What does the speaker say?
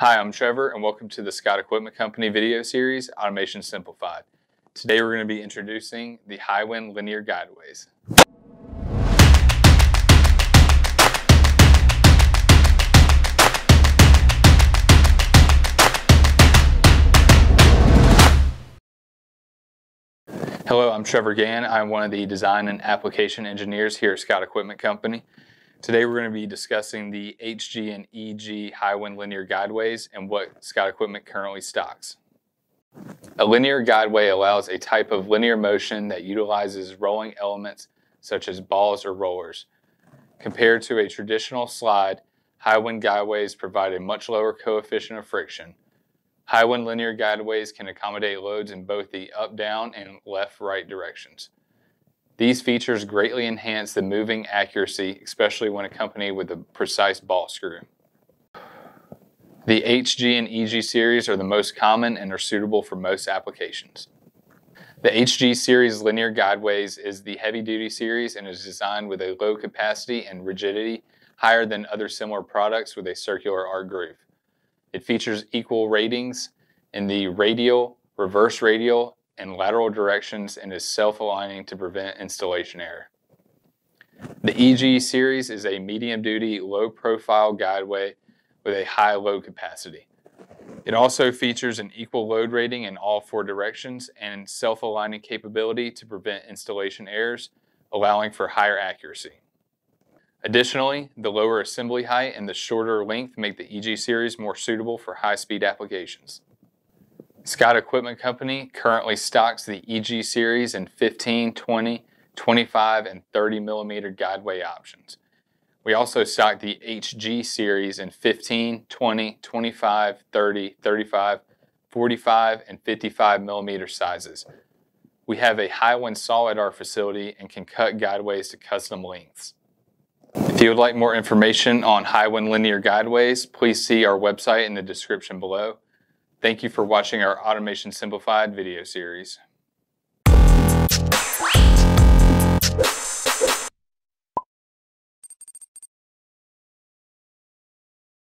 Hi, I'm Trevor, and welcome to the Scott Equipment Company video series, Automation Simplified. Today we're going to be introducing the Hiwin Linear Guideways. Hello, I'm Trevor Gann. I'm one of the design and application engineers here at Scott Equipment Company. Today we're going to be discussing the HG and EG Hiwin linear guideways and what Scott Equipment currently stocks. A linear guideway allows a type of linear motion that utilizes rolling elements such as balls or rollers. Compared to a traditional slide, Hiwin guideways provide a much lower coefficient of friction. Hiwin linear guideways can accommodate loads in both the up-down and left-right directions. These features greatly enhance the moving accuracy, especially when accompanied with a precise ball screw. The HG and EG series are the most common and are suitable for most applications. The HG series linear guideways is the heavy-duty series and is designed with a load capacity and rigidity higher than other similar products with a circular arc groove. It features equal ratings in the radial, reverse radial, and lateral directions and is self-aligning to prevent installation error. The EG series is a medium-duty, low-profile guideway with a high load capacity. It also features an equal load rating in all four directions and self-aligning capability to prevent installation errors, allowing for higher accuracy. Additionally, the lower assembly height and the shorter length make the EG series more suitable for high-speed applications. Scott Equipment Company currently stocks the EG series in 15, 20, 25, and 30 millimeter guideway options. We also stock the HG series in 15, 20, 25, 30, 35, 45, and 55 millimeter sizes. We have a Hiwin saw at our facility and can cut guideways to custom lengths. If you would like more information on Hiwin linear guideways, please see our website in the description below. Thank you for watching our Automation Simplified video series.